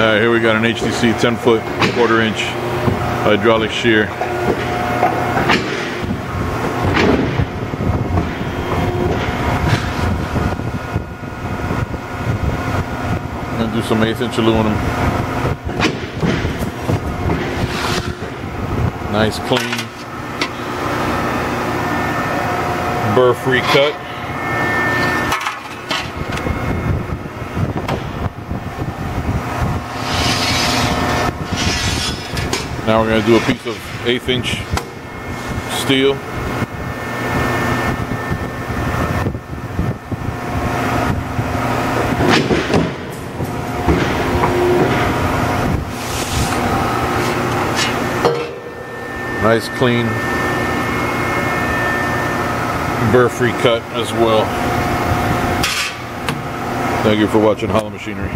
Alright, here we got an HTC 10 foot quarter inch hydraulic shear. Gonna do some eighth inch aluminum. Nice clean burr free cut. Now we're going to do a piece of eighth inch steel. Nice clean burr free cut as well. Thank you for watching Holland Machinery.